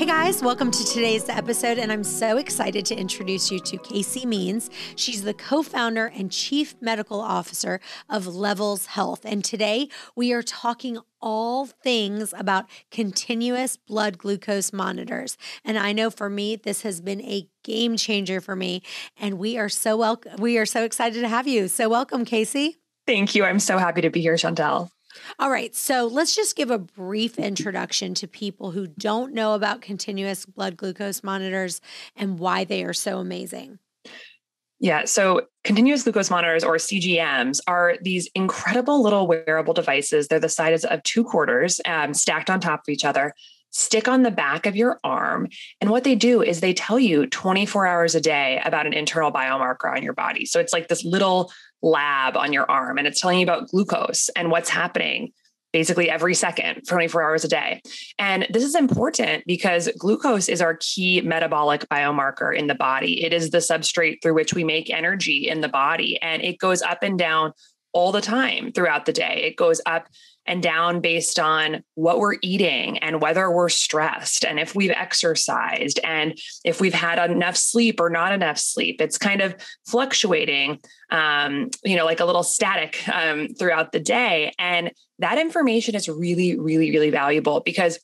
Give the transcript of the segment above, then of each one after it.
Hey guys, welcome to today's episode, and I'm so excited to introduce you to Casey Means. She's the co founder and chief medical officer of Levels Health. And today we are talking all things about continuous blood glucose monitors. And I know for me, this has been a game changer for me. And we are so welcome. We are so excited to have you. So welcome, Casey. Thank you. I'm so happy to be here, Chantel. All right. So let's just give a brief introduction to people who don't know about continuous blood glucose monitors and why they are so amazing. Yeah. So continuous glucose monitors or CGMs are these incredible little wearable devices. They're the size of two quarters um, stacked on top of each other, stick on the back of your arm. And what they do is they tell you 24 hours a day about an internal biomarker on your body. So it's like this little lab on your arm and it's telling you about glucose and what's happening basically every second 24 hours a day. And this is important because glucose is our key metabolic biomarker in the body. It is the substrate through which we make energy in the body and it goes up and down all the time throughout the day. It goes up and down based on what we're eating and whether we're stressed and if we've exercised and if we've had enough sleep or not enough sleep. It's kind of fluctuating, um, you know, like a little static um, throughout the day. And that information is really, really, really valuable because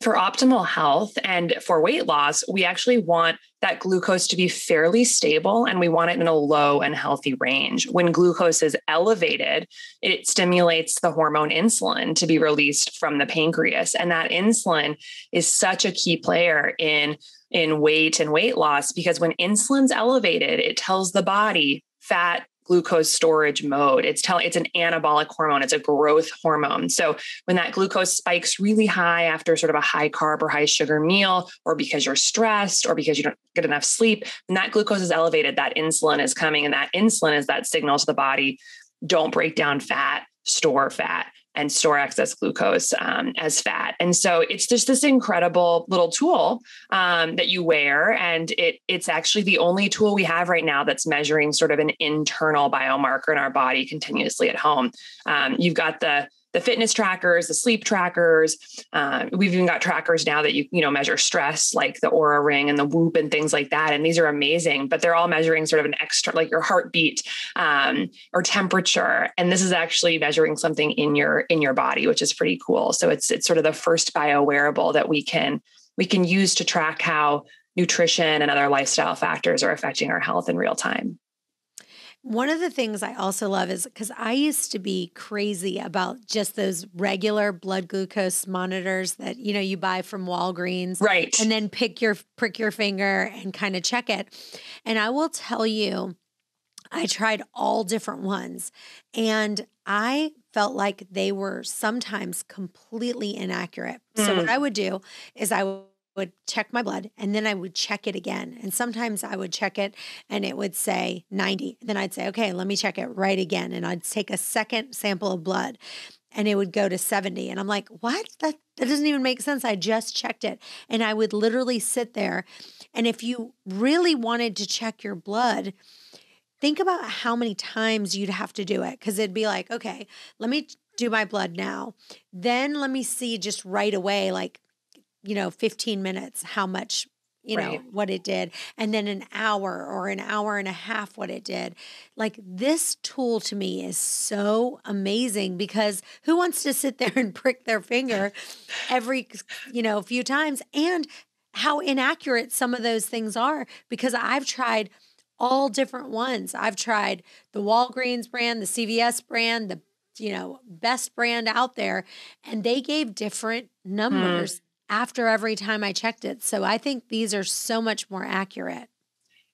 for optimal health and for weight loss, we actually want that glucose to be fairly stable and we want it in a low and healthy range. When glucose is elevated, it stimulates the hormone insulin to be released from the pancreas. And that insulin is such a key player in, in weight and weight loss because when insulin's elevated, it tells the body fat glucose storage mode. It's telling it's an anabolic hormone, it's a growth hormone. So when that glucose spikes really high after sort of a high carb or high sugar meal, or because you're stressed or because you don't get enough sleep, and that glucose is elevated, that insulin is coming, and that insulin is that signal to the body don't break down fat, store fat and store excess glucose um, as fat. And so it's just this incredible little tool um, that you wear, and it it's actually the only tool we have right now that's measuring sort of an internal biomarker in our body continuously at home. Um, you've got the the fitness trackers, the sleep trackers. Uh, we've even got trackers now that you you know measure stress, like the Oura Ring and the Whoop and things like that. And these are amazing, but they're all measuring sort of an extra, like your heartbeat um, or temperature. And this is actually measuring something in your in your body, which is pretty cool. So it's it's sort of the first bio wearable that we can we can use to track how nutrition and other lifestyle factors are affecting our health in real time. One of the things I also love is because I used to be crazy about just those regular blood glucose monitors that you know you buy from Walgreens, right? And then pick your prick your finger and kind of check it. And I will tell you, I tried all different ones, and I felt like they were sometimes completely inaccurate. Mm. So what mm. I would do is I would would check my blood and then I would check it again. And sometimes I would check it and it would say 90. Then I'd say, okay, let me check it right again. And I'd take a second sample of blood and it would go to 70. And I'm like, what? That, that doesn't even make sense. I just checked it. And I would literally sit there. And if you really wanted to check your blood, think about how many times you'd have to do it. Cause it'd be like, okay, let me do my blood now. Then let me see just right away, like, you know, 15 minutes, how much, you right. know, what it did, and then an hour or an hour and a half, what it did. Like this tool to me is so amazing because who wants to sit there and prick their finger every, you know, few times? And how inaccurate some of those things are because I've tried all different ones. I've tried the Walgreens brand, the CVS brand, the you know, best brand out there and they gave different hmm. numbers. Mm after every time I checked it. So I think these are so much more accurate.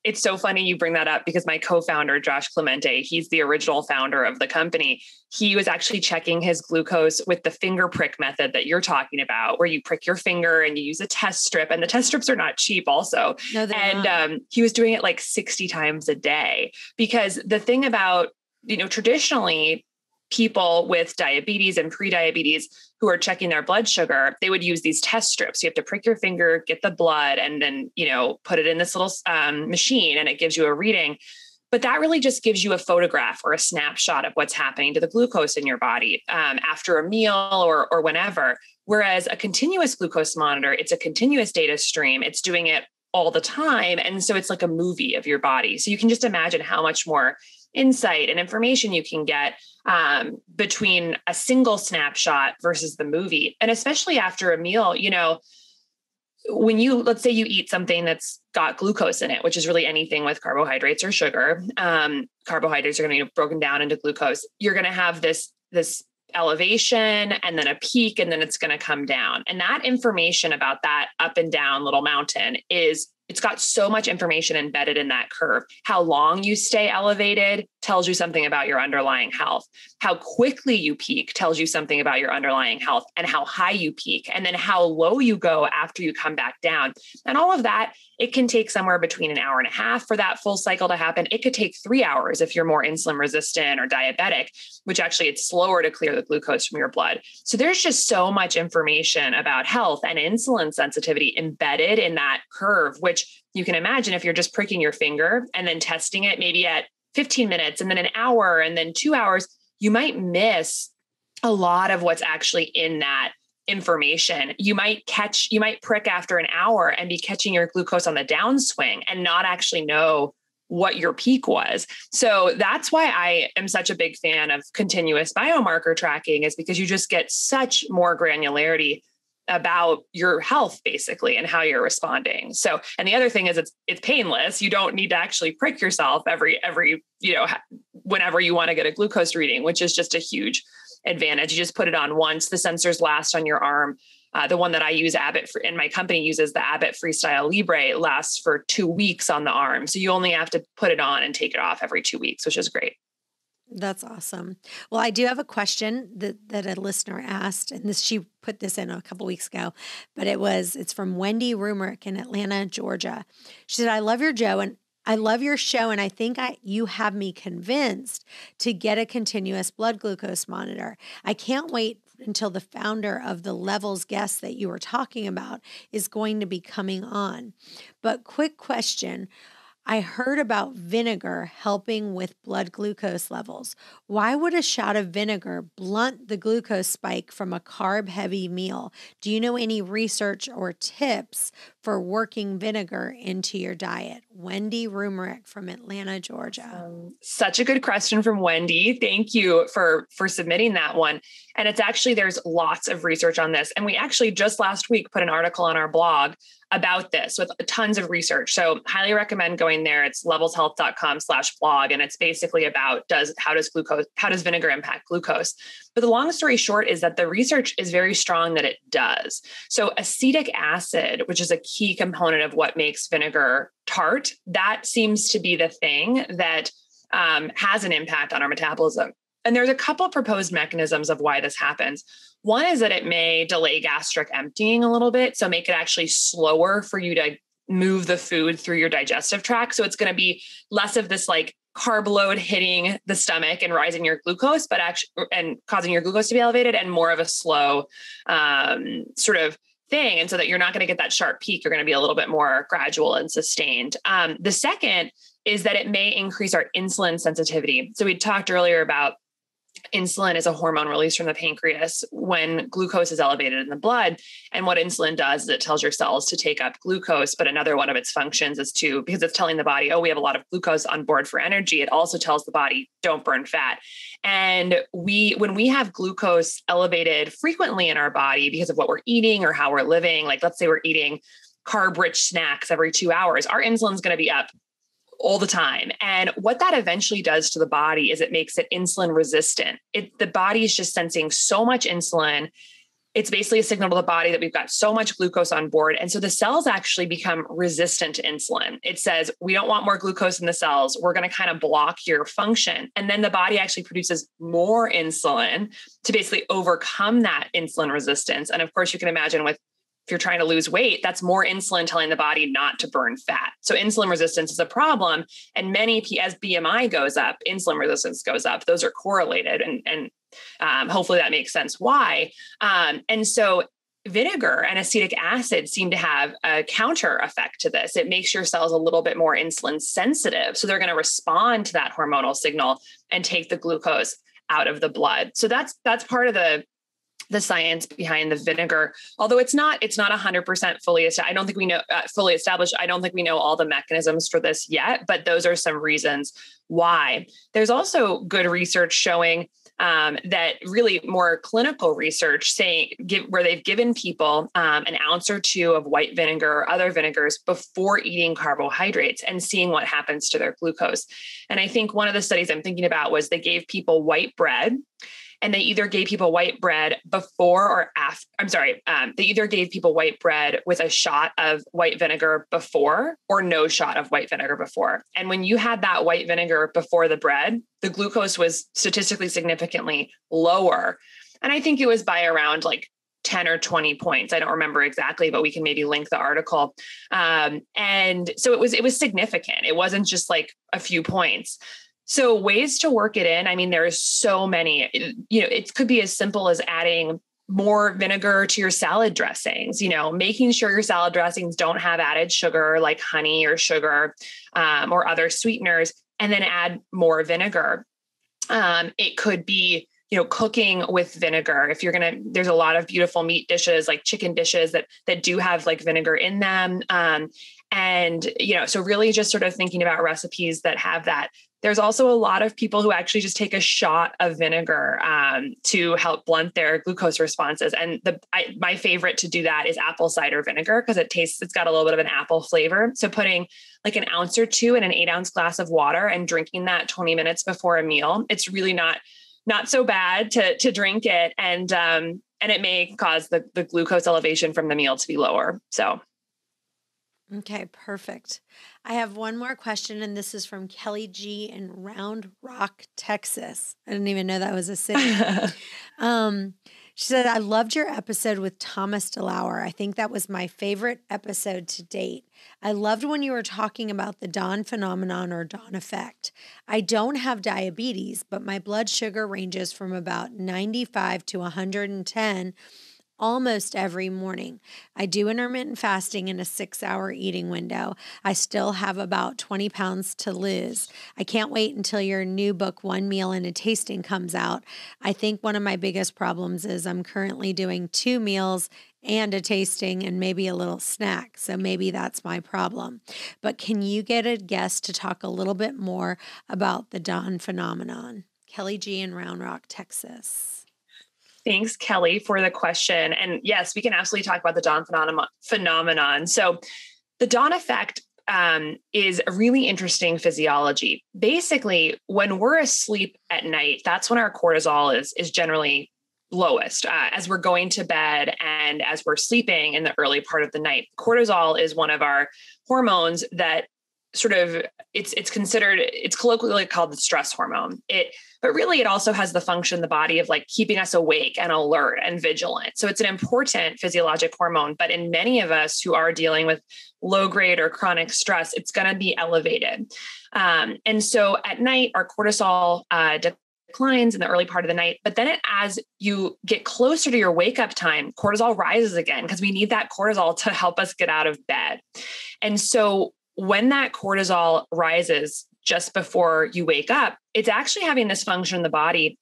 It's so funny you bring that up because my co-founder Josh Clemente, he's the original founder of the company. He was actually checking his glucose with the finger prick method that you're talking about, where you prick your finger and you use a test strip, and the test strips are not cheap, also. No, and um, he was doing it like 60 times a day because the thing about you know traditionally people with diabetes and pre-diabetes who are checking their blood sugar, they would use these test strips. You have to prick your finger, get the blood, and then you know put it in this little um, machine, and it gives you a reading. but that really just gives you a photograph or a snapshot of what's happening to the glucose in your body um, after a meal or, or whenever. Whereas a continuous glucose monitor, it's a continuous data stream. It's doing it all the time. And so it's like a movie of your body. So you can just imagine how much more insight and information you can get um, between a single snapshot versus the movie. And especially after a meal, you know, when you let's say you eat something that's got glucose in it which is really anything with carbohydrates or sugar um, carbohydrates are going to be broken down into glucose you're going to have this this elevation and then a peak and then it's going to come down and that information about that up and down little mountain is it's got so much information embedded in that curve. How long you stay elevated tells you something about your underlying health. How quickly you peak tells you something about your underlying health and how high you peak and then how low you go after you come back down. And all of that, it can take somewhere between an hour and a half for that full cycle to happen. It could take 3 hours if you're more insulin resistant or diabetic, which actually it's slower to clear the glucose from your blood. So there's just so much information about health and insulin sensitivity embedded in that curve which you can imagine if you're just pricking your finger and then testing it maybe at 15 minutes and then an hour and then two hours, you might miss a lot of what's actually in that information. You might catch, you might prick after an hour and be catching your glucose on the downswing and not actually know what your peak was. So that's why I am such a big fan of continuous biomarker tracking, is because you just get such more granularity about your health basically and how you're responding. So, and the other thing is it's it's painless. You don't need to actually prick yourself every every, you know, whenever you want to get a glucose reading, which is just a huge advantage. You just put it on once. The sensors last on your arm. Uh, the one that I use, Abbott, for, and my company uses the Abbott Freestyle Libre, lasts for two weeks on the arm. So you only have to put it on and take it off every two weeks, which is great. That's awesome. Well, I do have a question that, that a listener asked, and this she put this in a couple weeks ago, but it was it's from Wendy Rumerick in Atlanta, Georgia. She said, "I love your Joe and I love your show, and I think I you have me convinced to get a continuous blood glucose monitor. I can't wait until the founder of the levels guest that you were talking about is going to be coming on. But quick question." I heard about vinegar helping with blood glucose levels. Why would a shot of vinegar blunt the glucose spike from a carb heavy meal? Do you know any research or tips for working vinegar into your diet? Wendy Rumerick from Atlanta, Georgia. Such a good question from Wendy. Thank you for for submitting that one. And it's actually there's lots of research on this. And we actually just last week put an article on our blog about this with tons of research. So highly recommend going there. It's levelshealth.com slash blog. And it's basically about does how does glucose, how does vinegar impact glucose? But the long story short is that the research is very strong that it does. So acetic acid, which is a key component of what makes vinegar tart, that seems to be the thing that um, has an impact on our metabolism. And there's a couple proposed mechanisms of why this happens. One is that it may delay gastric emptying a little bit, so make it actually slower for you to move the food through your digestive tract. So it's going to be less of this like carb load hitting the stomach and rising your glucose, but actually and causing your glucose to be elevated, and more of a slow um, sort of thing. And so that you're not going to get that sharp peak, you're going to be a little bit more gradual and sustained. Um, the second is that it may increase our insulin sensitivity. So we talked earlier about insulin is a hormone released from the pancreas when glucose is elevated in the blood. And what insulin does is it tells your cells to take up glucose. But another one of its functions is to, because it's telling the body, oh, we have a lot of glucose on board for energy, it also tells the body, don't burn fat. And we, when we have glucose elevated frequently in our body because of what we're eating or how we're living, like let's say we're eating carb rich snacks every two hours, our insulin's going to be up all the time. And what that eventually does to the body is it makes it insulin resistant. It the body is just sensing so much insulin. It's basically a signal to the body that we've got so much glucose on board. And so the cells actually become resistant to insulin. It says, we don't want more glucose in the cells. We're going to kind of block your function. And then the body actually produces more insulin to basically overcome that insulin resistance. And of course, you can imagine with if you're trying to lose weight, that's more insulin telling the body not to burn fat. So insulin resistance is a problem. And many, as BMI goes up, insulin resistance goes up. Those are correlated. And, and um, hopefully that makes sense why. Um, and so vinegar and acetic acid seem to have a counter effect to this. It makes your cells a little bit more insulin sensitive. So they're going to respond to that hormonal signal and take the glucose out of the blood. So that's that's part of the the science behind the vinegar. Although it's not it's not 100% fully established i don't think we know uh, fully established. I don't think we know all the mechanisms for this yet but those are some reasons why. There's also good research showing um, that really more clinical research saying give, where they've given people um, an ounce or two of white vinegar or other vinegars before eating carbohydrates and seeing what happens to their glucose. And I think one of the studies I'm thinking about was they gave people white bread and they either gave people white bread before or after. I'm sorry, um, they either gave people white bread with a shot of white vinegar before or no shot of white vinegar before. And when you had that white vinegar before the bread, the glucose was statistically significantly lower. And I think it was by around like 10 or 20 points. I don't remember exactly, but we can maybe link the article. Um, and so it was it was significant. It wasn't just like a few points. So ways to work it in. I mean, there's so many. You know, it could be as simple as adding more vinegar to your salad dressings you know making sure your salad dressings don't have added sugar like honey or sugar um, or other sweeteners and then add more vinegar um, it could be you know cooking with vinegar if you're gonna there's a lot of beautiful meat dishes like chicken dishes that that do have like vinegar in them um, and you know so really just sort of thinking about recipes that have that there's also a lot of people who actually just take a shot of vinegar um, to help blunt their glucose responses. And the I, my favorite to do that is apple cider vinegar because it tastes it's got a little bit of an apple flavor. So putting like an ounce or two in an eight ounce glass of water and drinking that 20 minutes before a meal, it's really not not so bad to to drink it and um, and it may cause the the glucose elevation from the meal to be lower. So Okay, perfect. I have one more question, and this is from Kelly G in Round Rock, Texas. I didn't even know that was a city. um, she said, I loved your episode with Thomas DeLauer. I think that was my favorite episode to date. I loved when you were talking about the dawn phenomenon or dawn effect. I don't have diabetes, but my blood sugar ranges from about 95 to 110 almost every morning. I do intermittent fasting in a six hour eating window. I still have about 20 pounds to lose. I can't wait until your new book, One Meal and a Tasting, comes out. I think one of my biggest problems is I'm currently doing two meals and a tasting and maybe a little snack. So maybe that's my problem. But can you get a guest to talk a little bit more about the dawn phenomenon? Kelly G in Round Rock, Texas. Thanks, Kelly, for the question. And yes, we can absolutely talk about the dawn phenomenon. So, the dawn effect um, is a really interesting physiology. Basically, when we're asleep at night, that's when our cortisol is is generally lowest uh, as we're going to bed and as we're sleeping in the early part of the night. Cortisol is one of our hormones that sort of it's it's considered it's colloquially called the stress hormone. It but really it also has the function the body of like keeping us awake and alert and vigilant. So it's an important physiologic hormone, but in many of us who are dealing with low grade or chronic stress, it's going to be elevated. Um, and so at night, our cortisol uh, declines in the early part of the night, but then it, as you get closer to your wake up time, cortisol rises again because we need that cortisol to help us get out of bed. And so when that cortisol rises just before you wake up, it's actually having this function in the body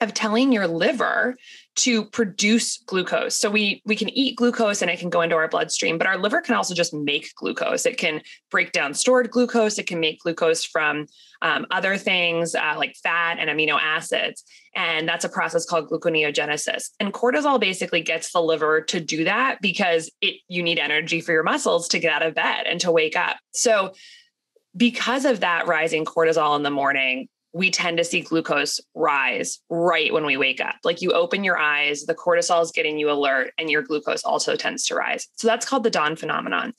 of telling your liver to produce glucose. So we we can eat glucose and it can go into our bloodstream, but our liver can also just make glucose. It can break down stored glucose. It can make glucose from um, other things uh, like fat and amino acids, and that's a process called gluconeogenesis. And cortisol basically gets the liver to do that because it you need energy for your muscles to get out of bed and to wake up. So because of that rising cortisol in the morning, we tend to see glucose rise right when we wake up. Like you open your eyes, the cortisol is getting you alert, and your glucose also tends to rise. So that's called the dawn phenomenon.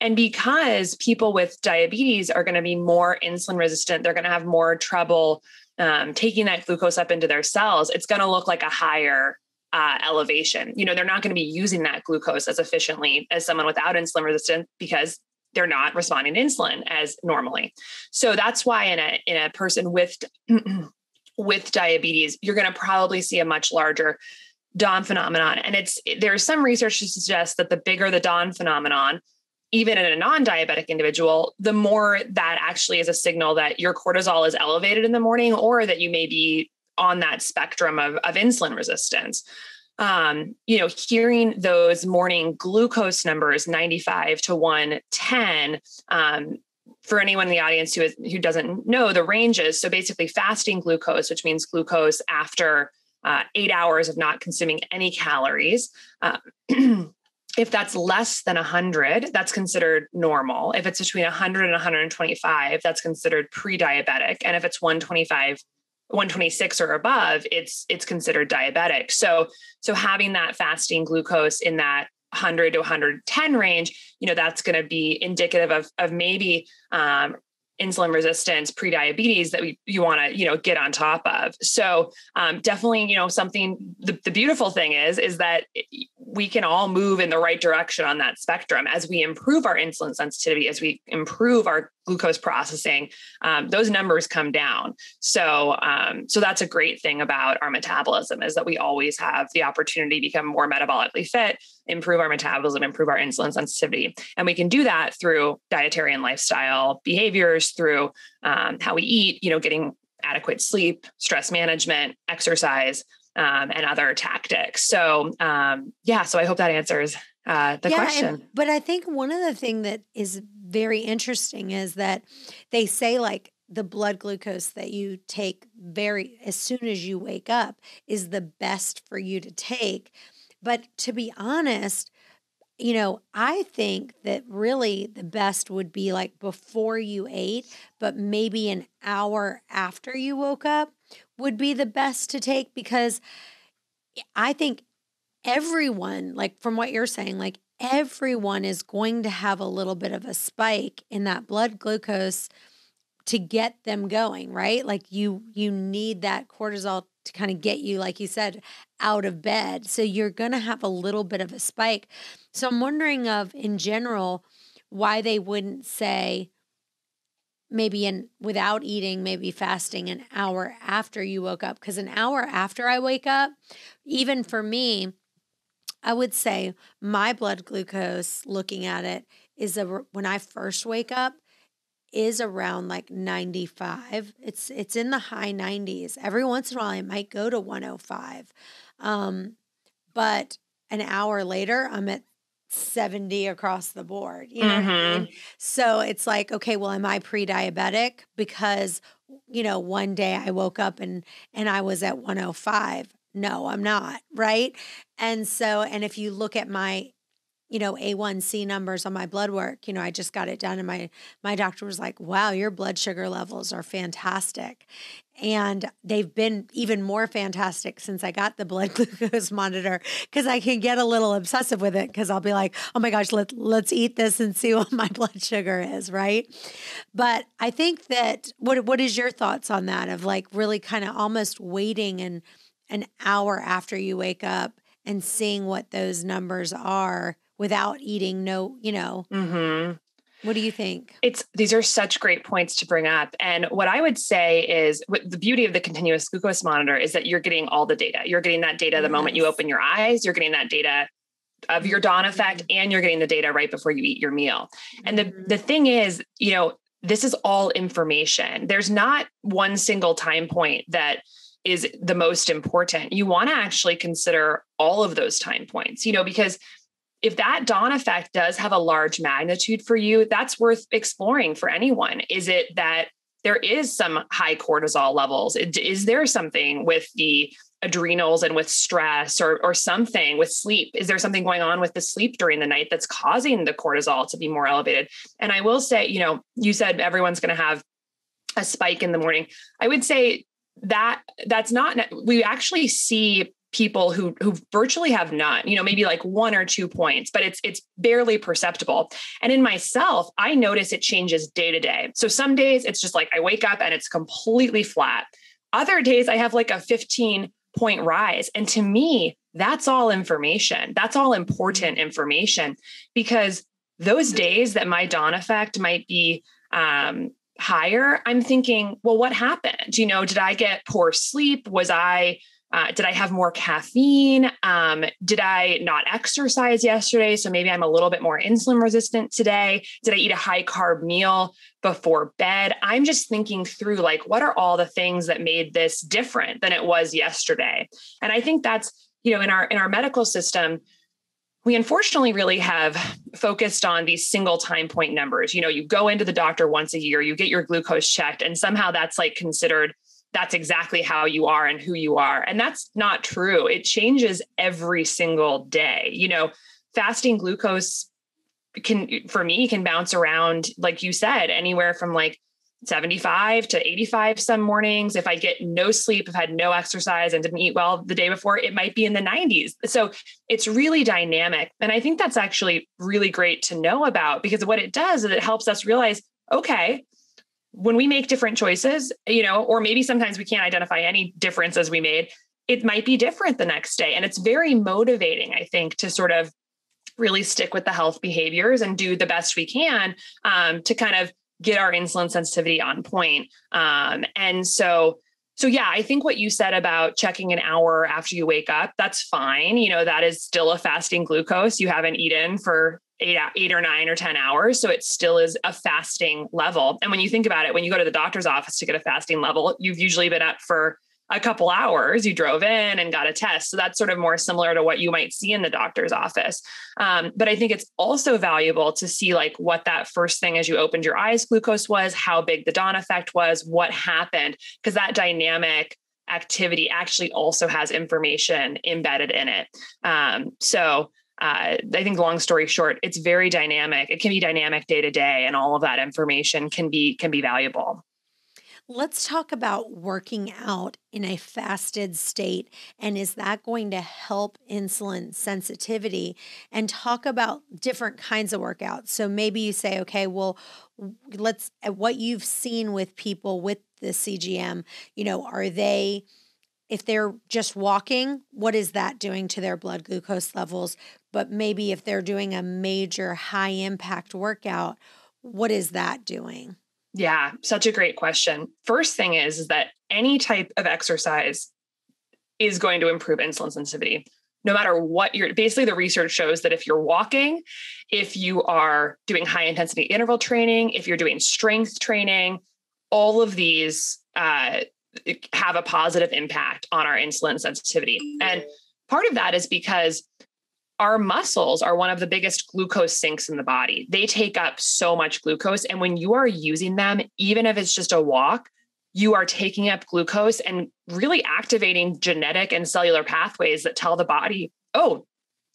And because people with diabetes are going to be more insulin resistant, they're going to have more trouble um, taking that glucose up into their cells, it's going to look like a higher uh, elevation. You know, they're not going to be using that glucose as efficiently as someone without insulin resistance because they're not responding to insulin as normally. So that's why in a in a person with with diabetes, you're going to probably see a much larger dawn phenomenon and it's there's some research to suggest that the bigger the dawn phenomenon even in a non-diabetic individual the more that actually is a signal that your cortisol is elevated in the morning or that you may be on that spectrum of, of insulin resistance um, you know, hearing those morning glucose numbers, 95 to 110, um, for anyone in the audience who is, who doesn't know the ranges, so basically fasting glucose, which means glucose after uh, eight hours of not consuming any calories. Uh, if that's less than 100, that's considered normal. If it's between 100 and 125, that's considered pre-diabetic. And if it's 125 126 or above it's it's considered diabetic. So so having that fasting glucose in that 100 to 110 range you know that's going to be indicative of of maybe um, insulin resistance pre-diabetes that we, you want to you know get on top of. So um, definitely you know something the, the beautiful thing is is that we can all move in the right direction on that spectrum as we improve our insulin sensitivity as we improve our glucose processing um, those numbers come down. So um, so that's a great thing about our metabolism is that we always have the opportunity to become more metabolically fit improve our metabolism improve our insulin sensitivity. And we can do that through dietary and lifestyle behaviors through um, how we eat you know getting adequate sleep stress management exercise um, and other tactics. So um, yeah so i hope that answers uh, the yeah, question. and, but i think one of the thing that is very interesting is that they say like the blood glucose that you take very as soon as you wake up is the best for you to take but to be honest you know i think that really the best would be like before you ate but maybe an hour after you woke up would be the best to take because i think everyone like from what you're saying like everyone is going to have a little bit of a spike in that blood glucose to get them going, right? Like you you need that cortisol to kind of get you like you said out of bed. So you're going to have a little bit of a spike. So I'm wondering of in general why they wouldn't say maybe in without eating, maybe fasting an hour after you woke up because an hour after I wake up, even for me, I would say my blood glucose, looking at it, is a, when I first wake up, is around like 95. It's it's in the high 90s. Every once in a while, it might go to 105, um, but an hour later, I'm at 70 across the board. You know mm-hmm. I mean? So it's like, okay, well, am I pre-diabetic because you know one day I woke up and and I was at 105? No, I'm not, right? And so, and if you look at my, you know, A1C numbers on my blood work, you know, I just got it done and my my doctor was like, "Wow, your blood sugar levels are fantastic." And they've been even more fantastic since I got the blood glucose monitor because I can get a little obsessive with it because I'll be like, "Oh my gosh, let let's eat this and see what my blood sugar is," right? But I think that what what is your thoughts on that of like really kind of almost waiting and an hour after you wake up and seeing what those numbers are without eating no you know mm-hmm. what do you think it's these are such great points to bring up and what i would say is what the beauty of the continuous glucose monitor is that you're getting all the data you're getting that data the yes. moment you open your eyes you're getting that data of your dawn effect mm-hmm. and you're getting the data right before you eat your meal and the mm-hmm. the thing is you know this is all information there's not one single time point that is the most important. You want to actually consider all of those time points, you know, because if that dawn effect does have a large magnitude for you, that's worth exploring for anyone. Is it that there is some high cortisol levels? Is there something with the adrenals and with stress or or something with sleep is there something going on with the sleep during the night that's causing the cortisol to be more elevated and i will say you know you said everyone's going to have a spike in the morning i would say that that's not we actually see people who who virtually have none you know maybe like one or two points but it's it's barely perceptible. And in myself i notice it changes day to day. So some days it's just like i wake up and it's completely flat. Other days i have like a 15 point rise. And to me that's all information. That's all important information because those days that my dawn effect might be um, higher, I'm thinking, well, what happened? You know, did I get poor sleep? Was I uh, did I have more caffeine? Um, did I not exercise yesterday? So maybe I'm a little bit more insulin resistant today. Did I eat a high carb meal before bed? I'm just thinking through like, what are all the things that made this different than it was yesterday? And I think that's, you know, in our in our medical system, we unfortunately really have focused on these single time point numbers. You know, you go into the doctor once a year, you get your glucose checked, and somehow that's like considered that's exactly how you are and who you are. And that's not true. It changes every single day. You know, fasting glucose can, for me, can bounce around, like you said, anywhere from like 75 to 85 some mornings. If I get no sleep, if I had no exercise and didn't eat well the day before, it might be in the 90s. So it's really dynamic. And I think that's actually really great to know about because what it does is it helps us realize okay, when we make different choices, you know, or maybe sometimes we can't identify any differences we made, it might be different the next day. And it's very motivating, I think, to sort of really stick with the health behaviors and do the best we can um, to kind of get our insulin sensitivity on point. Um, and so, so yeah, I think what you said about checking an hour after you wake up, that's fine. You know, that is still a fasting glucose. You haven't eaten for eight, eight or nine or 10 hours. So it still is a fasting level. And when you think about it, when you go to the doctor's office to get a fasting level, you've usually been up for a couple hours. You drove in and got a test. So that's sort of more similar to what you might see in the doctor's office. Um, but I think it's also valuable to see like what that first thing as you opened your eyes glucose was, how big the dawn effect was, what happened, because that dynamic activity actually also has information embedded in it. Um, so uh, I think long story short, it's very dynamic. It can be dynamic day to day, and all of that information can be can be valuable. Let's talk about working out in a fasted state. And is that going to help insulin sensitivity? And talk about different kinds of workouts. So maybe you say, okay, well, let's, what you've seen with people with the CGM, you know, are they, if they're just walking, what is that doing to their blood glucose levels? But maybe if they're doing a major high impact workout, what is that doing? Yeah, such a great question. First thing is, is that any type of exercise is going to improve insulin sensitivity. No matter what you're basically the research shows that if you're walking, if you are doing high intensity interval training, if you're doing strength training, all of these uh, have a positive impact on our insulin sensitivity. And part of that is because our muscles are one of the biggest glucose sinks in the body. They take up so much glucose. And when you are using them, even if it's just a walk, you are taking up glucose and really activating genetic and cellular pathways that tell the body, oh,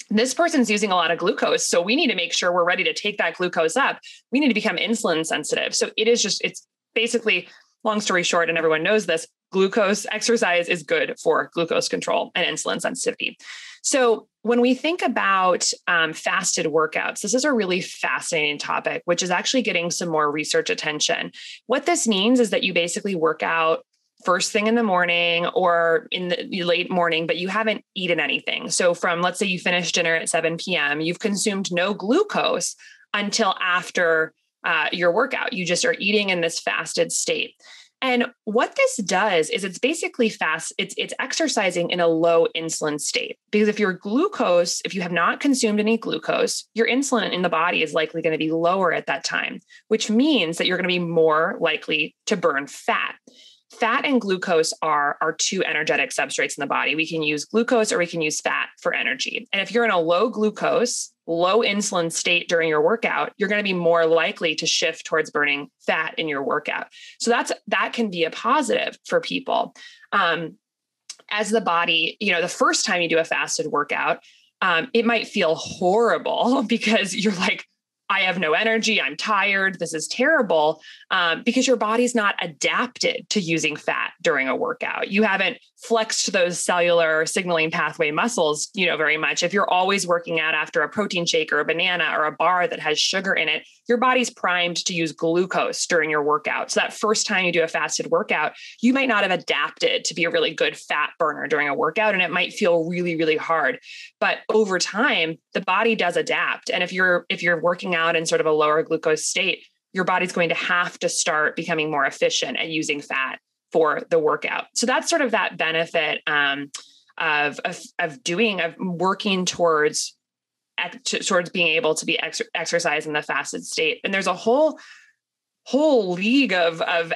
this person's using a lot of glucose. So we need to make sure we're ready to take that glucose up. We need to become insulin sensitive. So it is just, it's basically long story short, and everyone knows this, glucose exercise is good for glucose control and insulin sensitivity. So, when we think about um, fasted workouts, this is a really fascinating topic, which is actually getting some more research attention. What this means is that you basically work out first thing in the morning or in the late morning, but you haven't eaten anything. So, from let's say you finish dinner at 7 p.m., you've consumed no glucose until after uh, your workout. You just are eating in this fasted state. And what this does is it's basically fast, it's it's exercising in a low insulin state. Because if your glucose, if you have not consumed any glucose, your insulin in the body is likely going to be lower at that time, which means that you're going to be more likely to burn fat. Fat and glucose are our two energetic substrates in the body. We can use glucose or we can use fat for energy. And if you're in a low glucose, low insulin state during your workout, you're going to be more likely to shift towards burning fat in your workout. So that's that can be a positive for people. Um, as the body, you know, the first time you do a fasted workout, um, it might feel horrible because you're like, I have no energy. I'm tired. This is terrible um, because your body's not adapted to using fat during a workout. You haven't flexed those cellular signaling pathway muscles, you know, very much. If you're always working out after a protein shake or a banana or a bar that has sugar in it, your body's primed to use glucose during your workout. So that first time you do a fasted workout, you might not have adapted to be a really good fat burner during a workout and it might feel really really hard. But over time, the body does adapt. And if you're if you're working out in sort of a lower glucose state, your body's going to have to start becoming more efficient at using fat for the workout. So that's sort of that benefit um, of, of, of doing of working towards towards being able to be ex- exercise in the fasted state. And there's a whole whole league of, of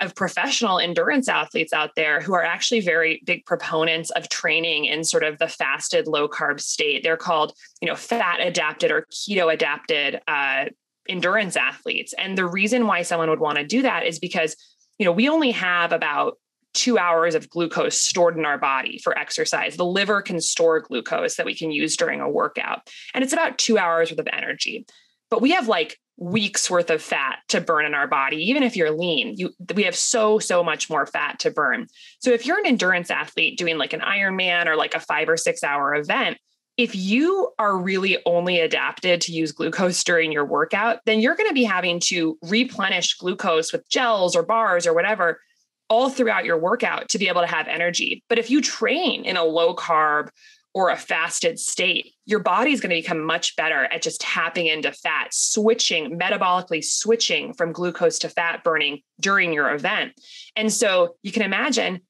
of professional endurance athletes out there who are actually very big proponents of training in sort of the fasted low carb state they're called you know fat adapted or keto adapted uh, endurance athletes and the reason why someone would want to do that is because you know we only have about two hours of glucose stored in our body for exercise. The liver can store glucose that we can use during a workout. And it's about two hours worth of energy. But we have like weeks worth of fat to burn in our body even if you're lean you we have so so much more fat to burn so if you're an endurance athlete doing like an ironman or like a 5 or 6 hour event if you are really only adapted to use glucose during your workout then you're going to be having to replenish glucose with gels or bars or whatever all throughout your workout to be able to have energy but if you train in a low carb or a fasted state, your body is going to become much better at just tapping into fat, switching, metabolically switching from glucose to fat burning during your event. And so you can imagine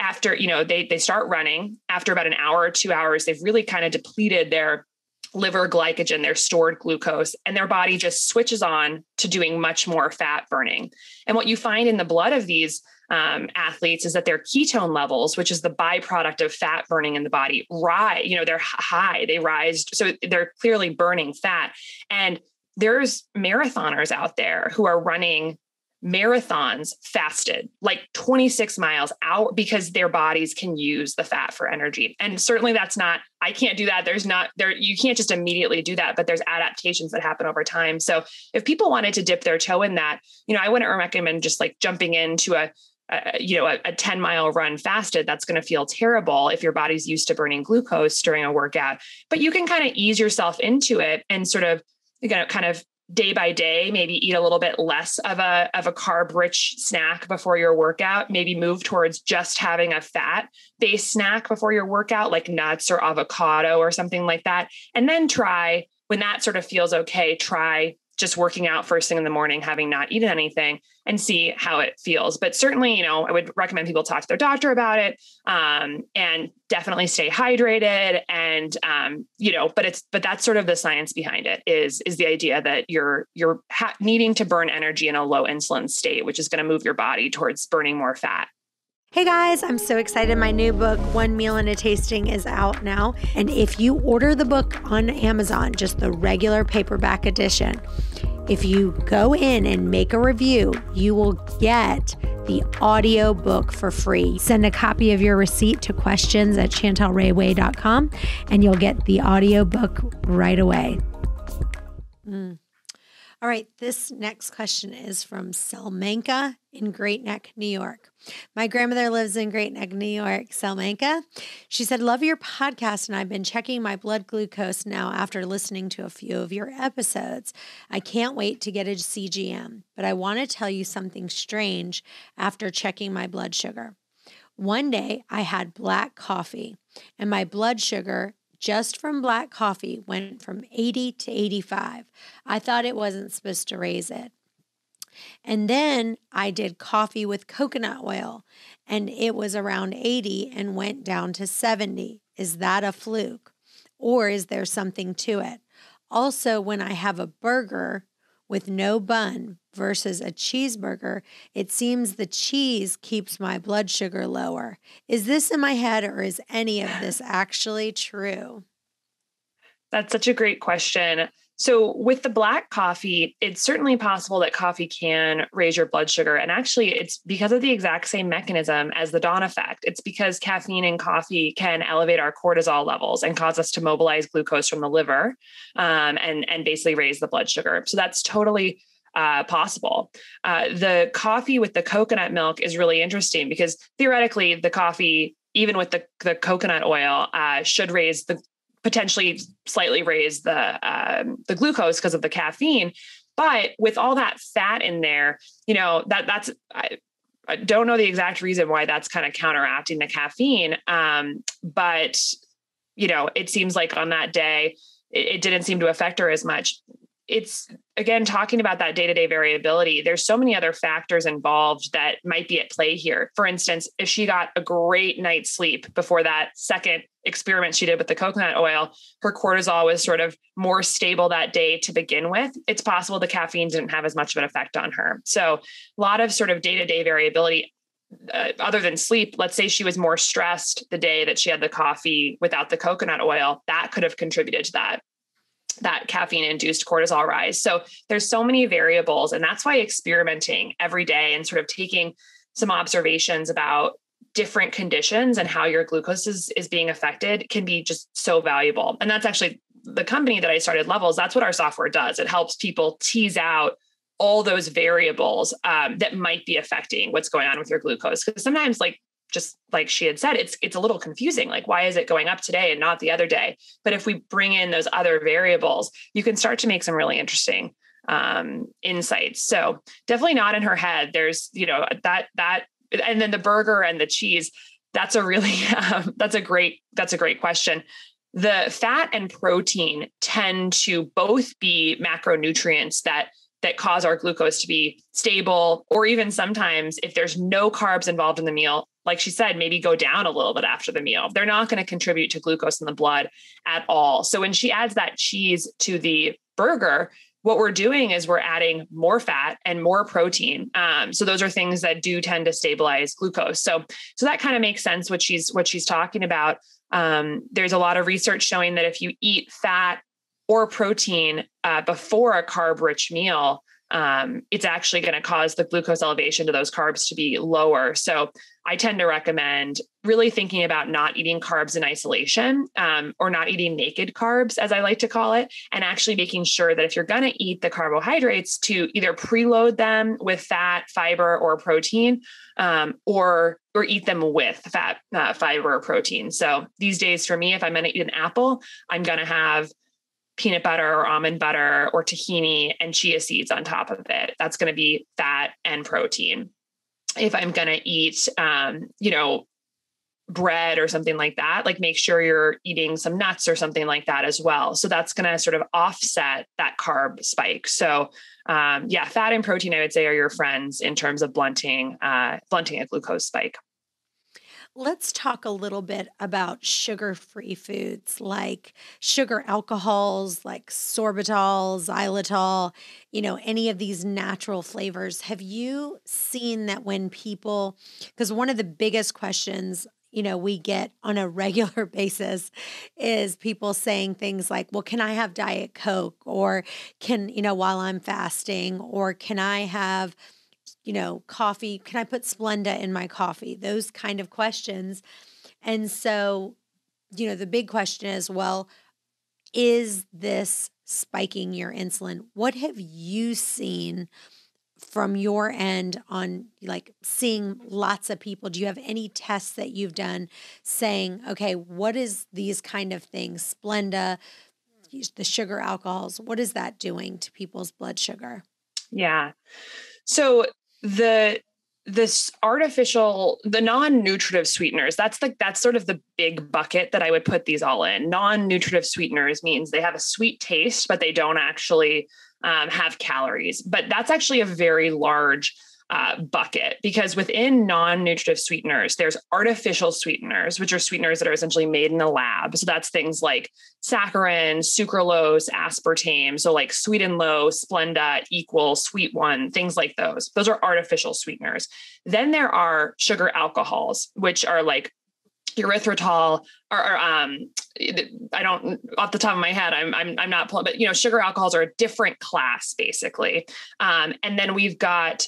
after, you know, they they start running, after about an hour or 2 hours, they've really kind of depleted their liver glycogen, their stored glucose, and their body just switches on to doing much more fat burning. And what you find in the blood of these um, athletes is that their ketone levels, which is the byproduct of fat burning in the body, rise. You know, they're high. They rise, so they're clearly burning fat. And there's marathoners out there who are running marathons fasted like 26 miles out because their bodies can use the fat for energy. And certainly that's not i can't do that. There's not there you can't just immediately do that but there's adaptations that happen over time. So if people wanted to dip their toe in that you know i wouldn't recommend just like jumping into a uh, you know, a, a 10 mile run fasted, that's going to feel terrible if your body's used to burning glucose during a workout. But you can kind of ease yourself into it and sort of, you know, kind of day by day, maybe eat a little bit less of a of a carb rich snack before your workout. Maybe move towards just having a fat based snack before your workout, like nuts or avocado or something like that. And then try when that sort of feels okay, try just working out first thing in the morning, having not eaten anything, and see how it feels. But certainly, you know, I would recommend people talk to their doctor about it, um, and definitely stay hydrated. And um, you know, but it's but that's sort of the science behind it is is the idea that you're you're ha- needing to burn energy in a low insulin state, which is going to move your body towards burning more fat. Hey guys, I'm so excited. My new book, One Meal and a Tasting, is out now. And if you order the book on Amazon, just the regular paperback edition, if you go in and make a review, you will get the audio book for free. Send a copy of your receipt to questions at chantelrayway.com and you'll get the audio book right away. Mm. All right, this next question is from Selmanka in Great Neck, New York. My grandmother lives in Great Neck, New York, Selmanka. She said, Love your podcast, and I've been checking my blood glucose now after listening to a few of your episodes. I can't wait to get a CGM, but I want to tell you something strange after checking my blood sugar. One day I had black coffee, and my blood sugar just from black coffee went from 80 to 85. I thought it wasn't supposed to raise it. And then I did coffee with coconut oil and it was around 80 and went down to 70. Is that a fluke? Or is there something to it? Also, when I have a burger with no bun versus a cheeseburger, it seems the cheese keeps my blood sugar lower. Is this in my head or is any of this actually true? That's such a great question. So, with the black coffee, it's certainly possible that coffee can raise your blood sugar. And actually, it's because of the exact same mechanism as the dawn effect. It's because caffeine in coffee can elevate our cortisol levels and cause us to mobilize glucose from the liver um, and, and basically raise the blood sugar. So, that's totally uh, possible. Uh, the coffee with the coconut milk is really interesting because theoretically, the coffee, even with the, the coconut oil, uh, should raise the potentially slightly raise the um, the glucose because of the caffeine. But with all that fat in there, you know that that's I, I don't know the exact reason why that's kind of counteracting the caffeine. Um, but you know, it seems like on that day it, it didn't seem to affect her as much. It's again, talking about that day to day variability, there's so many other factors involved that might be at play here. For instance, if she got a great night's sleep before that second experiment she did with the coconut oil, her cortisol was sort of more stable that day to begin with. It's possible the caffeine didn't have as much of an effect on her. So, a lot of sort of day to day variability. Uh, other than sleep, let's say she was more stressed the day that she had the coffee without the coconut oil, that could have contributed to that that caffeine induced cortisol rise. So there's so many variables and that's why experimenting every day and sort of taking some observations about different conditions and how your glucose is, is being affected can be just so valuable. And that's actually the company that I started Levels. That's what our software does. It helps people tease out all those variables um, that might be affecting what's going on with your glucose. Because sometimes, like just like she had said, it's it's a little confusing. Like, why is it going up today and not the other day? But if we bring in those other variables, you can start to make some really interesting um, insights. So definitely not in her head. There's, you know, that that and then the burger and the cheese. That's a really um, that's a great that's a great question. The fat and protein tend to both be macronutrients that that cause our glucose to be stable, or even sometimes if there's no carbs involved in the meal, like she said, maybe go down a little bit after the meal. They're not going to contribute to glucose in the blood at all. So when she adds that cheese to the burger, what we're doing is we're adding more fat and more protein. Um, so those are things that do tend to stabilize glucose. So so that kind of makes sense what she's what she's talking about. Um, there's a lot of research showing that if you eat fat or protein uh, before a carb rich meal, um, it's actually going to cause the glucose elevation to those carbs to be lower. So I tend to recommend really thinking about not eating carbs in isolation um, or not eating naked carbs, as I like to call it, and actually making sure that if you're going to eat the carbohydrates, to either preload them with fat, fiber, or protein, um, or or eat them with fat, uh, fiber, or protein. So these days, for me, if I'm going to eat an apple, I'm going to have peanut butter or almond butter or tahini and chia seeds on top of it. That's going to be fat and protein. If I'm going to eat, um, you know, bread or something like that, like make sure you're eating some nuts or something like that as well. So that's going to sort of offset that carb spike. So, um, yeah, fat and protein, I would say, are your friends in terms of blunting, uh, blunting a glucose spike. Let's talk a little bit about sugar free foods like sugar alcohols, like sorbitol, xylitol, you know, any of these natural flavors. Have you seen that when people, because one of the biggest questions you know, we get on a regular basis is people saying things like, well, can I have Diet Coke? Or can, you know, while I'm fasting? Or can I have, you know, coffee, can I put Splenda in my coffee? Those kind of questions. And so, you know, the big question is, well, is this spiking your insulin? What have you seen from your end on like seeing lots of people? Do you have any tests that you've done saying, okay, what is these kind of things, Splenda, the sugar alcohols, what is that doing to people's blood sugar? Yeah. So the this artificial the non-nutritive sweeteners that's like that's sort of the big bucket that i would put these all in. Non-nutritive sweeteners means they have a sweet taste but they don't actually um, have calories. But that's actually a very large uh, bucket. Because within non-nutritive sweeteners there's artificial sweeteners which are sweeteners that are essentially made in the lab. So that's things like saccharin sucralose aspartame. So like sweet and low splenda equal sweet one things like those. Those are artificial sweeteners. Then there are sugar alcohols which are like erythritol or, or, um I don't off the top of my head I'm I'm I'm not but you know sugar alcohols are a different class basically. Um and then we've got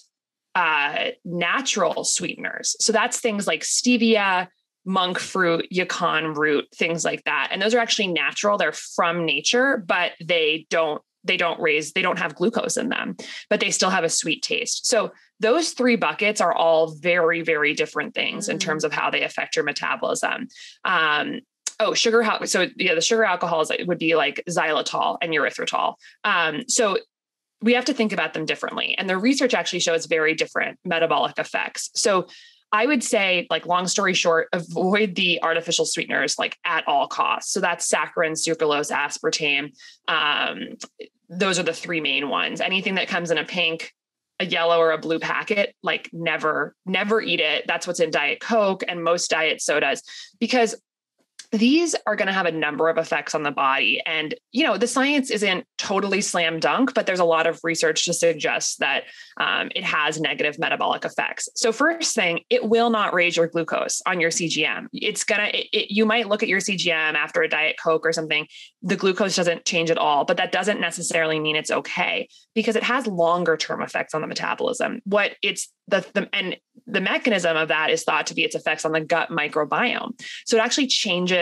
uh, natural sweeteners. So that's things like stevia, monk fruit, yacon root, things like that. And those are actually natural. They're from nature, but they don't they don't raise they don't have glucose in them, but they still have a sweet taste. So those three buckets are all very very different things mm in terms of how they affect your metabolism. Um, oh sugar so yeah the sugar alcohols would be like xylitol and erythritol um, so we have to think about them differently. And the research actually shows very different metabolic effects. So I would say, like, long story short, avoid the artificial sweeteners like at all costs. So that's saccharin, sucralose, aspartame. Um, those are the three main ones. Anything that comes in a pink, a yellow or a blue packet, like never, never eat it. That's what's in Diet Coke and most diet sodas because these are going to have a number of effects on the body. And, you know, the science isn't totally slam dunk, but there's a lot of research to suggest that um, it has negative metabolic effects. So, first thing, it will not raise your glucose on your CGM. It's going to, you might look at your CGM after a Diet Coke or something, the glucose doesn't change at all, but that doesn't necessarily mean it's okay because it has longer term effects on the metabolism. What it's the, the and the mechanism of that is thought to be its effects on the gut microbiome. So it actually changes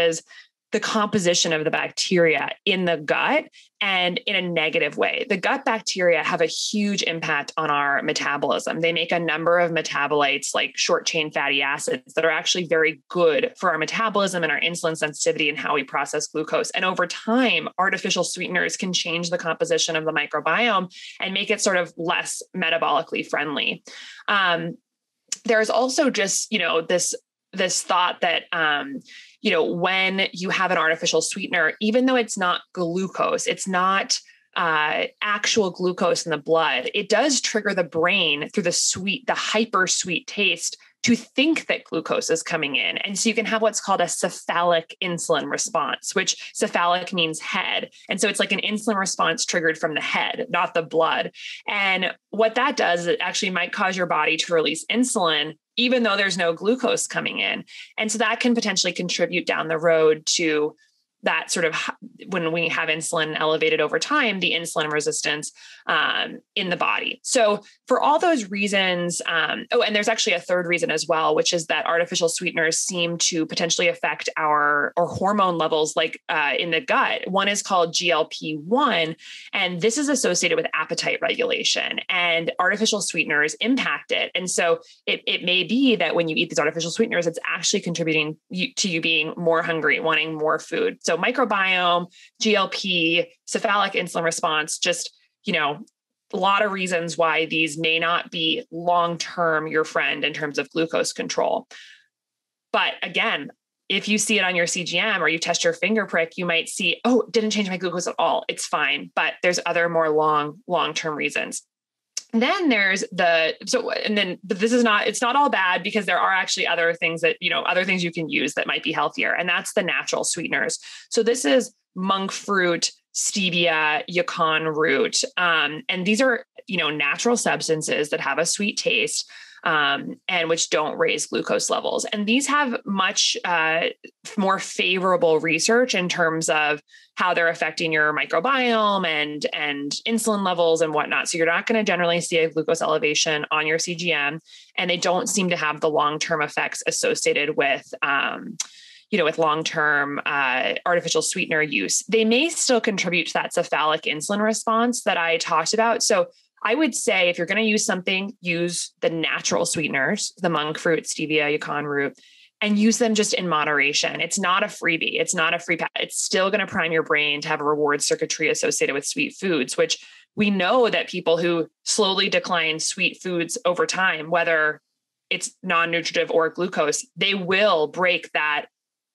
the composition of the bacteria in the gut and in a negative way. The gut bacteria have a huge impact on our metabolism. They make a number of metabolites like short chain fatty acids that are actually very good for our metabolism and our insulin sensitivity and how we process glucose. And over time, artificial sweeteners can change the composition of the microbiome and make it sort of less metabolically friendly. Um, there's also just, you know, this this thought that um, you know, when you have an artificial sweetener, even though it's not glucose, it's not uh, actual glucose in the blood, it does trigger the brain through the sweet, the hyper sweet taste to think that glucose is coming in. And so you can have what's called a cephalic insulin response, which cephalic means head. And so it's like an insulin response triggered from the head, not the blood. And what that does, it actually might cause your body to release insulin even though there's no glucose coming in. And so that can potentially contribute down the road to that sort of when we have insulin elevated over time, the insulin resistance um, in the body. So, for all those reasons, um, oh, and there's actually a third reason as well, which is that artificial sweeteners seem to potentially affect our or hormone levels, like uh, in the gut. One is called GLP one, and this is associated with appetite regulation, and artificial sweeteners impact it. And so, it, it may be that when you eat these artificial sweeteners, it's actually contributing to you being more hungry, wanting more food. So, microbiome, GLP, cephalic insulin response, just you know, a lot of reasons why these may not be long term your friend in terms of glucose control. But again, if you see it on your CGM or you test your finger prick, you might see, oh, it didn't change my glucose at all. It's fine. But there's other more long, long term reasons. Then there's the so and then but this is not it's not all bad because there are actually other things that you know other things you can use that might be healthier and that's the natural sweeteners. So this is monk fruit, stevia, yacon root. Um, and these are, you know, natural substances that have a sweet taste um, and which don't raise glucose levels. And these have much uh, more favorable research in terms of how they're affecting your microbiome and and insulin levels and whatnot. So you're not going to generally see a glucose elevation on your CGM, and they don't seem to have the long term effects associated with. Um, you know, with long-term uh, artificial sweetener use, they may still contribute to that cephalic insulin response that I talked about. So I would say if you're going to use something, use the natural sweeteners, the monk fruit, stevia, yacon root, and use them just in moderation. It's not a freebie. It's not a free pack. It's still going to prime your brain to have a reward circuitry associated with sweet foods, which we know that people who slowly decline sweet foods over time, whether it's non-nutritive or glucose, they will break that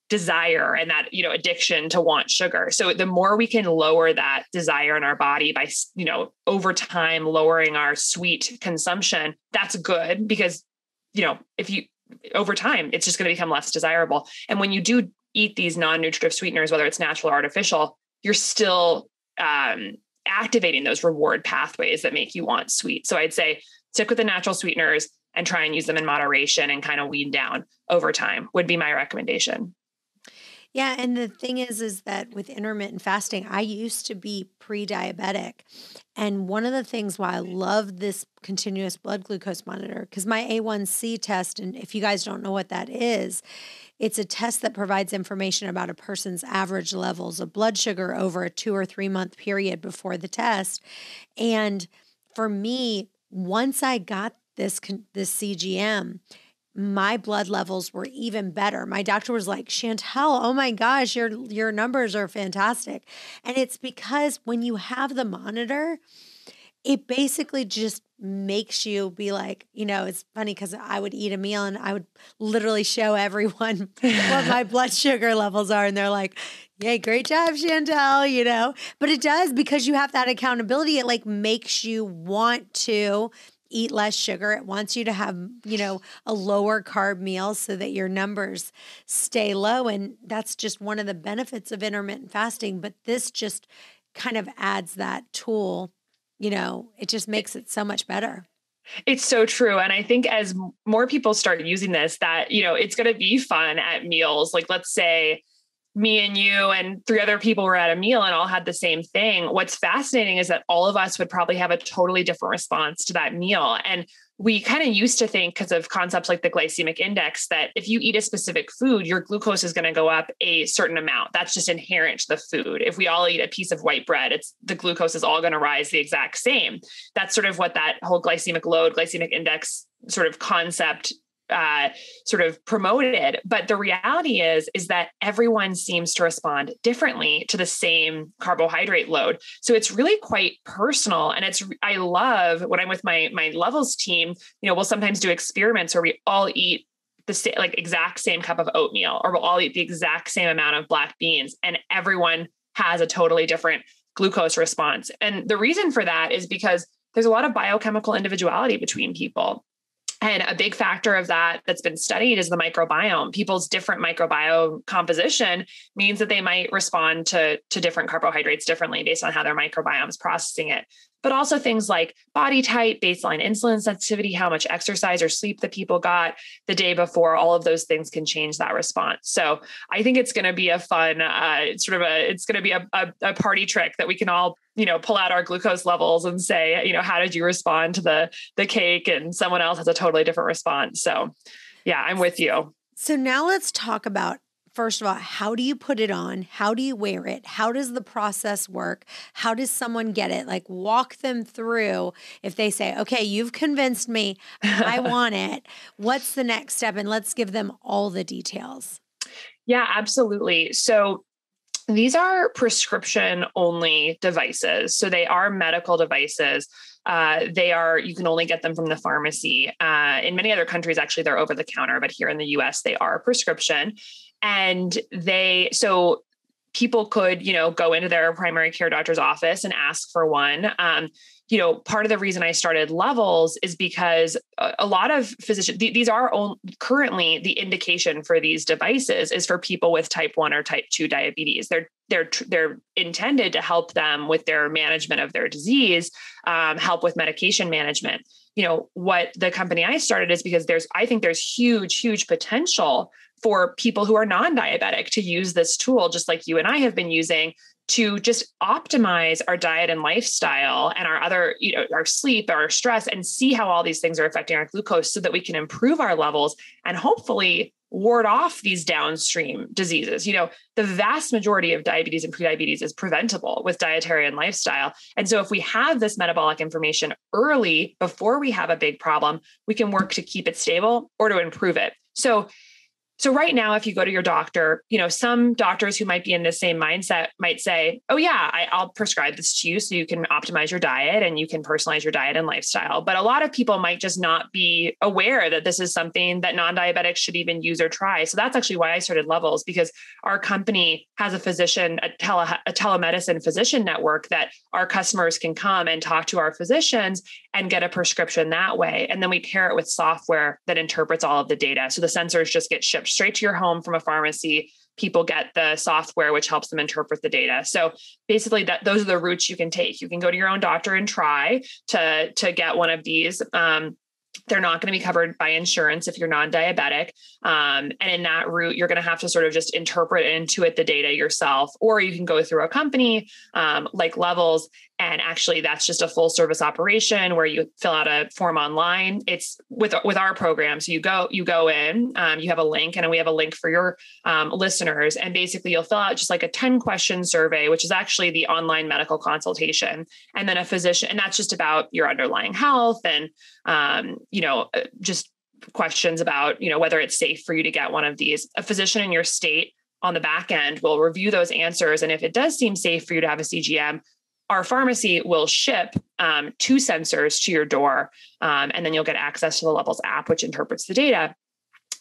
desire and that you know addiction to want sugar. So the more we can lower that desire in our body by you know over time lowering our sweet consumption that's good because you know if you over time it's just going to become less desirable. And when you do eat these non-nutritive sweeteners whether it's natural or artificial you're still um, activating those reward pathways that make you want sweet. So i'd say stick with the natural sweeteners and try and use them in moderation and kind of wean down over time would be my recommendation yeah, and the thing is is that with intermittent fasting, I used to be pre-diabetic. And one of the things why I love this continuous blood glucose monitor cuz my A1C test and if you guys don't know what that is, it's a test that provides information about a person's average levels of blood sugar over a 2 or 3 month period before the test. And for me, once I got this this CGM, my blood levels were even better. My doctor was like, "Chantel, oh my gosh, your your numbers are fantastic." And it's because when you have the monitor, it basically just makes you be like, you know, it's funny because I would eat a meal and I would literally show everyone what my blood sugar levels are. And they're like, Yay, great job, Chantel, you know. But it does because you have that accountability. It like makes you want to eat less sugar. It wants you to have, you know, a lower carb meal so that your numbers stay low. And that's just one of the benefits of intermittent fasting. But this just kind of adds that tool, you know, it just makes it so much better. It's so true. And I think as more people start using this, that, you know, it's going to be fun at meals. Like, let's say, me and you and three other people were at a meal and all had the same thing. What's fascinating is that all of us would probably have a totally different response to that meal. And we kind of used to think because of concepts like the glycemic index that if you eat a specific food, your glucose is going to go up a certain amount. That's just inherent to the food. If we all eat a piece of white bread, it's the glucose is all going to rise the exact same. That's sort of what that whole glycemic load, glycemic index sort of concept uh, sort of promoted but the reality is is that everyone seems to respond differently to the same carbohydrate load. So it's really quite personal and it's i love when i'm with my my levels team you know we'll sometimes do experiments where we all eat the same like exact same cup of oatmeal or we'll all eat the exact same amount of black beans and everyone has a totally different glucose response. And the reason for that is because there's a lot of biochemical individuality between people and a big factor of that that's been studied is the microbiome. People's different microbiome composition means that they might respond to, to different carbohydrates differently based on how their microbiome is processing it but also things like body type, baseline insulin sensitivity, how much exercise or sleep the people got the day before. All of those things can change that response. So I think it's going to be a fun, uh, sort of a, it's going to be a, a, a party trick that we can all you know pull out our glucose levels and say you know how did you respond to the the cake and someone else has a totally different response so yeah i'm with you so now let's talk about first of all, how do you put it on? How do you wear it? How does the process work? How does someone get it? Like, walk them through if they say, okay, you've convinced me, I want it. What's the next step? And let's give them all the details. Yeah, absolutely. So, these are prescription only devices. So, they are medical devices. Uh, they are you can only get them from the pharmacy uh, in many other countries actually they're over the counter but here in the us they are prescription and they so people could you know go into their primary care doctor's office and ask for one. Um, you know part of the reason i started levels is because a, lot of physicians th- these are on, currently the indication for these devices is for people with type 1 or type 2 diabetes. They're they're they're intended to help them with their management of their disease um, help with medication management. You know what the company i started is because there's i think there's huge huge potential for people who are non-diabetic to use this tool just like you and I have been using to just optimize our diet and lifestyle and our other you know our sleep our stress and see how all these things are affecting our glucose so that we can improve our levels and hopefully ward off these downstream diseases. You know, the vast majority of diabetes and prediabetes is preventable with dietary and lifestyle. And so if we have this metabolic information early before we have a big problem, we can work to keep it stable or to improve it. So so right now, if you go to your doctor, you know, some doctors who might be in the same mindset might say, oh yeah, I, I'll prescribe this to you so you can optimize your diet and you can personalize your diet and lifestyle. But a lot of people might just not be aware that this is something that non-diabetics should even use or try. So that's actually why I started Levels because our company has a physician, a, tele, a telemedicine physician network that our customers can come and talk to our physicians and get a prescription that way. And then we pair it with software that interprets all of the data. So the sensors just get shipped straight to your home from a pharmacy people get the software which helps them interpret the data. So basically that those are the routes you can take. You can go to your own doctor and try to to get one of these. Um, they're not going to be covered by insurance if you're non-diabetic. Um, and in that route you're going to have to sort of just interpret and intuit the data yourself or you can go through a company um, like levels and actually that's just a full service operation where you fill out a form online. It's with with our program. So you go you go in um, you have a link and we have a link for your um, listeners. And basically you'll fill out just like a 10 question survey which is actually the online medical consultation. And then a physician and that's just about your underlying health and um, you know uh, just questions about you know whether it's safe for you to get one of these. A physician in your state on the back end will review those answers. And if it does seem safe for you to have a cgm our pharmacy will ship um, two sensors to your door, um, and then you'll get access to the Levels app, which interprets the data.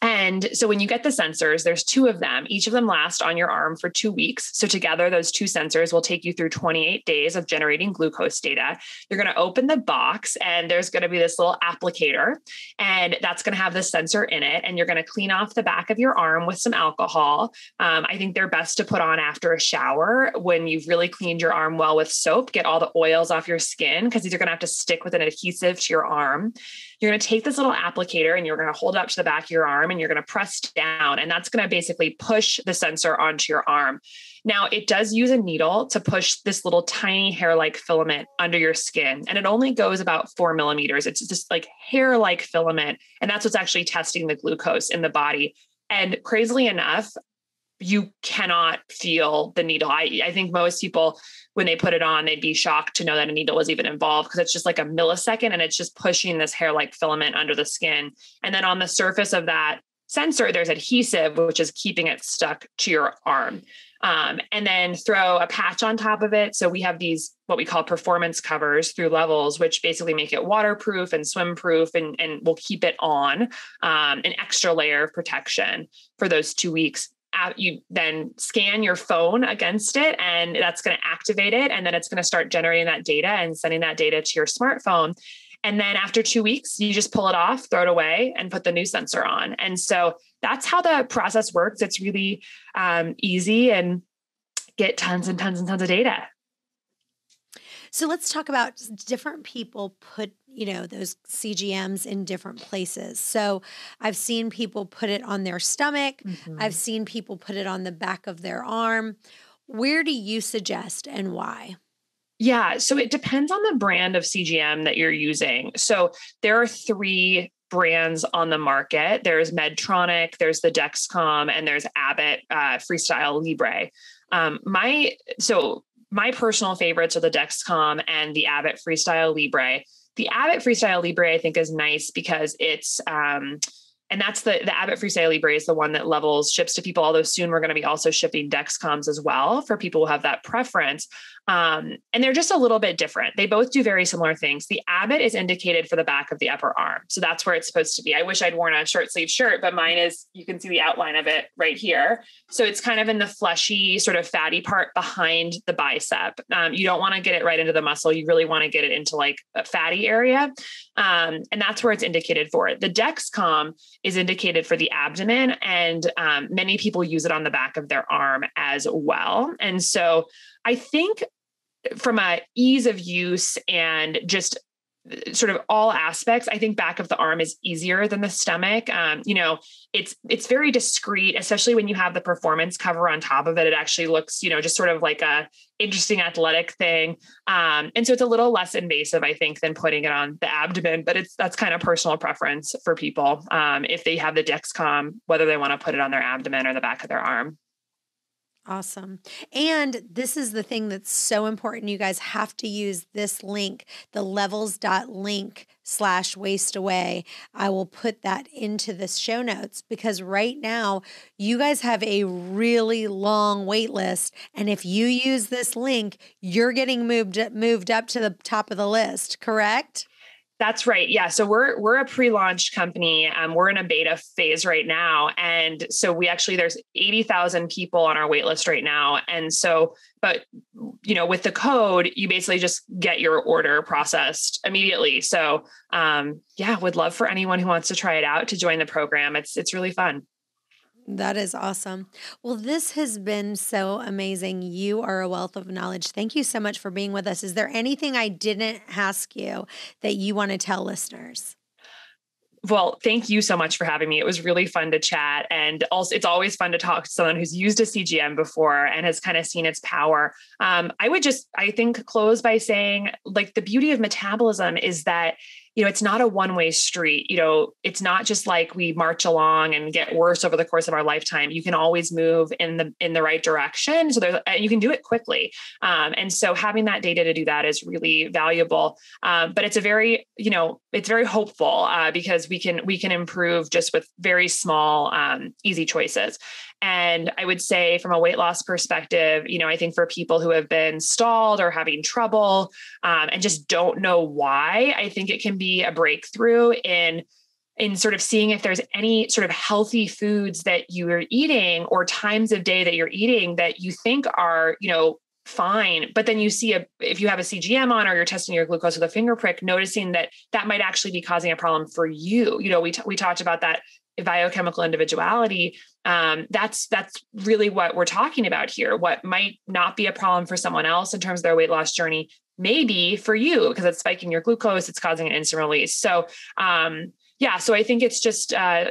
And so when you get the sensors, there's two of them. Each of them last on your arm for two weeks. So together, those two sensors will take you through 28 days of generating glucose data. You're going to open the box and there's going to be this little applicator, and that's going to have the sensor in it. And you're going to clean off the back of your arm with some alcohol. Um, I think they're best to put on after a shower when you've really cleaned your arm well with soap. Get all the oils off your skin because these are going to have to stick with an adhesive to your arm. You're going to take this little applicator and you're going to hold it up to the back of your arm and you're going to press down. And that's going to basically push the sensor onto your arm. Now, it does use a needle to push this little tiny hair like filament under your skin, and it only goes about four millimeters. It's just like hair like filament. And that's what's actually testing the glucose in the body. And crazily enough, you cannot feel the needle. I, I think most people when they put it on, they'd be shocked to know that a needle was even involved because it's just like a millisecond and it's just pushing this hair like filament under the skin. And then on the surface of that sensor, there's adhesive, which is keeping it stuck to your arm. Um, and then throw a patch on top of it. So we have these what we call performance covers through levels, which basically make it waterproof and swim proof and, and will keep it on um, an extra layer of protection for those two weeks you then scan your phone against it and that's going to activate it and then it's going to start generating that data and sending that data to your smartphone. And then after two weeks you just pull it off throw it away and put the new sensor on. And so that's how the process works. It's really um, easy and get tons and tons and tons of data so let's talk about different people put, you know, those CGMs in different places. So I've seen people put it on their stomach, mm-hmm. I've seen people put it on the back of their arm. Where do you suggest and why? Yeah, so it depends on the brand of CGM that you're using. So there are three brands on the market. There's Medtronic, there's the Dexcom, and there's Abbott uh, Freestyle Libre. Um, my so my personal favorites are the Dexcom and the Abbott Freestyle Libre. The Abbott Freestyle Libre, I think, is nice because it's um, and that's the the Abbott Freestyle Libre is the one that levels ships to people. Although soon we're going to be also shipping Dexcoms as well for people who have that preference. Um, and they're just a little bit different. They both do very similar things. The Abbott is indicated for the back of the upper arm. So that's where it's supposed to be. I wish I'd worn a short sleeve shirt, but mine is, you can see the outline of it right here. So it's kind of in the fleshy, sort of fatty part behind the bicep. Um, you don't want to get it right into the muscle. You really want to get it into like a fatty area. Um, and that's where it's indicated for. It. The Dexcom is indicated for the abdomen, and um, many people use it on the back of their arm as well. And so I think from a ease of use and just sort of all aspects i think back of the arm is easier than the stomach. Um, you know it's it's very discreet especially when you have the performance cover on top of it it actually looks you know just sort of like a interesting athletic thing. Um, and so it's a little less invasive i think than putting it on the abdomen but it's that's kind of personal preference for people um, if they have the dexcom whether they want to put it on their abdomen or the back of their arm Awesome. And this is the thing that's so important. You guys have to use this link, the levels.link slash waist away. I will put that into the show notes because right now you guys have a really long wait list. And if you use this link, you're getting moved moved up to the top of the list, correct? That's right. Yeah. So we're we're a pre-launch company. Um, we're in a beta phase right now, and so we actually there's eighty thousand people on our waitlist right now. And so, but you know, with the code, you basically just get your order processed immediately. So, um, yeah, would love for anyone who wants to try it out to join the program. It's it's really fun. That is awesome. Well, this has been so amazing. You are a wealth of knowledge. Thank you so much for being with us. Is there anything I didn't ask you that you want to tell listeners? Well, thank you so much for having me. It was really fun to chat. And also, it's always fun to talk to someone who's used a CGM before and has kind of seen its power. Um, I would just, I think, close by saying like the beauty of metabolism is that you know it's not a one way street you know it's not just like we march along and get worse over the course of our lifetime. You can always move in the in the right direction. So there's you can do it quickly. Um, and so having that data to do that is really valuable. Um, but it's a very you know it's very hopeful uh, because we can we can improve just with very small um, easy choices and I would say, from a weight loss perspective, you know, I think for people who have been stalled or having trouble um, and just don't know why, I think it can be a breakthrough in in sort of seeing if there's any sort of healthy foods that you are eating or times of day that you're eating that you think are, you know, fine. But then you see a if you have a cgm on or you're testing your glucose with a finger prick noticing that that might actually be causing a problem for you. You know we, t- we talked about that biochemical individuality um, that's that's really what we're talking about here. What might not be a problem for someone else in terms of their weight loss journey maybe for you because it's spiking your glucose it's causing an insulin release. So um, yeah so i think it's just uh,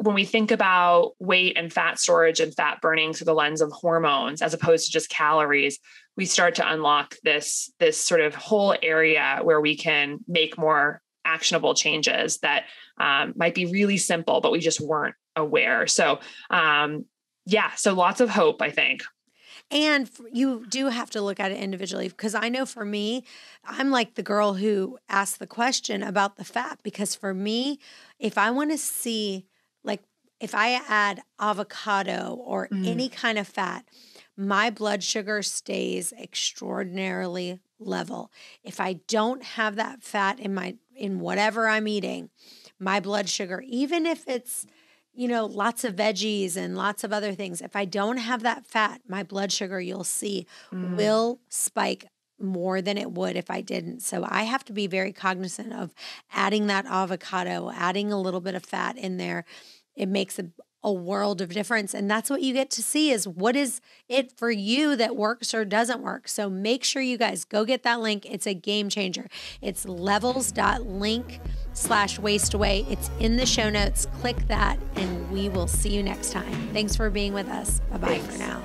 when we think about weight and fat storage and fat burning through the lens of hormones as opposed to just calories we start to unlock this this sort of whole area where we can make more actionable changes that um, might be really simple, but we just weren't aware. So, um, yeah, so lots of hope, I think. And you do have to look at it individually because I know for me, I'm like the girl who asked the question about the fat because for me, if I want to see, like, if I add avocado or mm. any kind of fat, my blood sugar stays extraordinarily level. If I don't have that fat in my in whatever I'm eating, my blood sugar, even if it's, you know, lots of veggies and lots of other things, if I don't have that fat, my blood sugar, you'll see, mm. will spike more than it would if I didn't. So I have to be very cognizant of adding that avocado, adding a little bit of fat in there. It makes a, a world of difference. And that's what you get to see is what is it for you that works or doesn't work. So make sure you guys go get that link. It's a game changer. It's levels.link slash waist away. It's in the show notes. Click that and we will see you next time. Thanks for being with us. Bye bye for now.